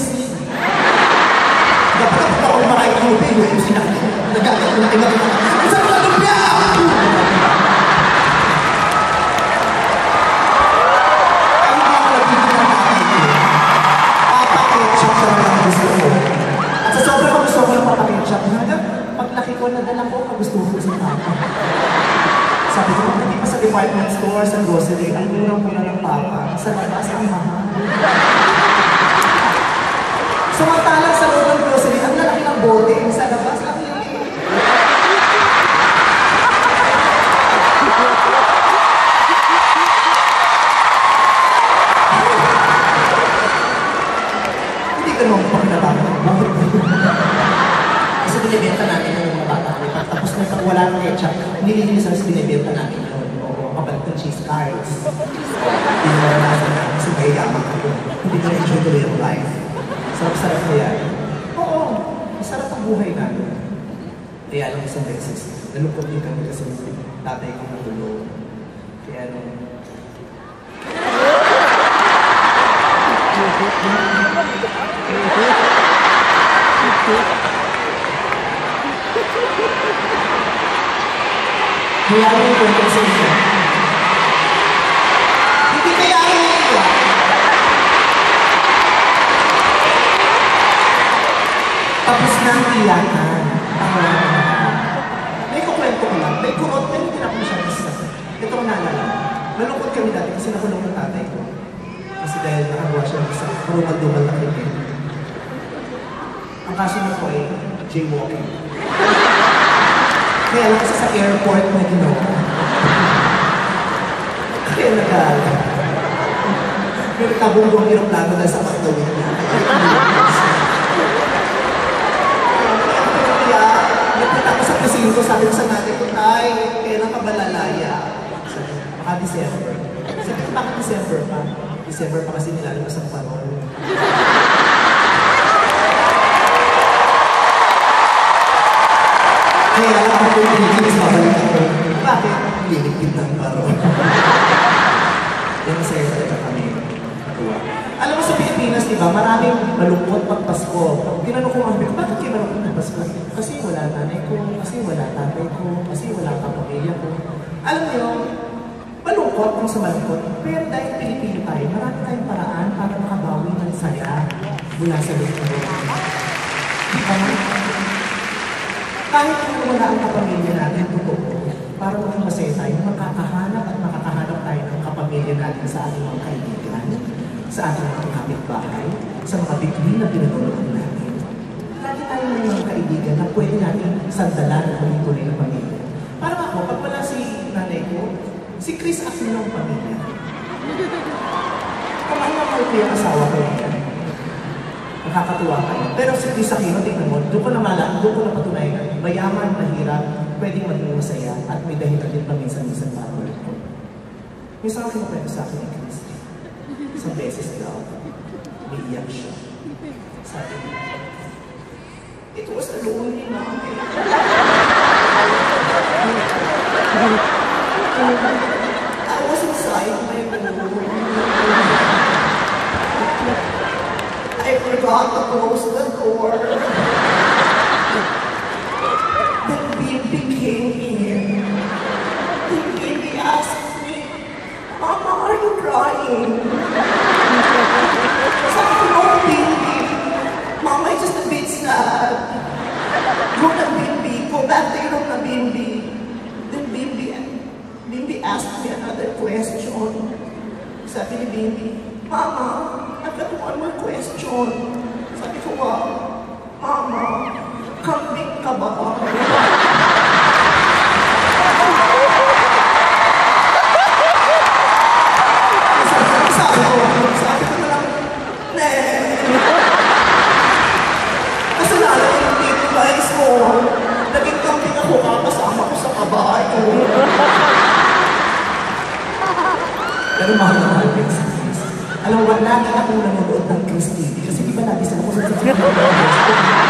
UFC. Dapat ako kumakain ng UFC, UFC na. Nagagawa ng iba iba. Isa lumpia! Ko, ko. Ko Ketchup, hanggang paglaki ko, nadala ko ang gusto ko sa Papa. Sabi ko, hindi pa sa department store, sa grocery, ang murang-mura ng Papa. Sa labas, ang mahal. Ketchup, nililinis ang binibenta natin yun. Oo, kapalit ng cheese cards. Hindi mo naranasan na kasi may yaman yun. Hindi ka na-enjoy the real life. Sarap-sarap na yan. Oo, masarap ang buhay natin. Kaya lang isang beses, nalungkot din kami kasi tatay ko natulog. Kaya nung Kaya yung kwento sa inyo. Hindi kaya yung ito. Tapos na ang iyakan. May kukwento ko lang. May kurot, may ako masyadong sa Ito ang naalala. Nalungkot kami dati kasi nakulong ng tatay ko. Kasi dahil nakagawa siya ng isang karumal-dumal na krimen. Ang kaso na po ay jaywalking. Kaya lang sa airport na ginawa. Kaya nag-aaral. May nagkabunggong aeroplano dahil sa pagtawin niya. Kaya, nagpunta ko sa presinto, sabi ko sa nanay ko, Tay, kailan ka ba lalaya? Sabi baka December. Sabi ko, bakit December pa? December pa kasi nilalabas ang parol. Kaya ako yung pinigilis, babalik ako. Bakit? Liligpit ng parol. Yan ang saya talaga kami. Alam mo sa Pilipinas, di ba, maraming malungkot pag Pasko. Tinanong ko kami, bakit kayo malungkot ng Pasko? Kasi wala nanay ko, kasi wala tatay ko, kasi wala pa pamilya ko. Alam niyo, malungkot kung sa malungkot. Pero dahil Pilipino tayo, marami tayong paraan para makabawi ng saya mula sa lungkot. Di ba? Kahit kung wala ang kapamilya natin, totoo, para maging masaya tayo, makakahanap at makakahanap tayo ng kapamilya natin sa ating mga kaibigan, sa ating mga kapitbahay, sa mga bituin na pinatuloy natin. Lagi tayo may mga kaibigan na pwede natin sandalan at tuloy ng pamilya. Parang ako, pag wala si nanay ko, si Chris ang pamilya. Kamahal na ko yung asawa ko yan. Nakakatuwa kayo. Pero si Chris Aquino, tingnan mo, doon ko na mala, doon ko na patunayan na mayaman, mahirap, pwedeng maging masaya, at may dahilan din paminsan-minsan para ulit ko. Minsan ako kinukwento sa akin ni Chris. Isang beses daw, umiiyak siya. Sabi niya, it was a lonely night. I forgot to close crying? Sabi ko, no, Bibi. Mama, it's just a bit sad. Room ng Bibi. Go back to your room ng Bibi. Then Bibi, Bibi asked me another question. Sabi ni Bibi, Mama, I've got one more question. wala na ako nanonood ng Christine. Kasi di ba natin sa ako sa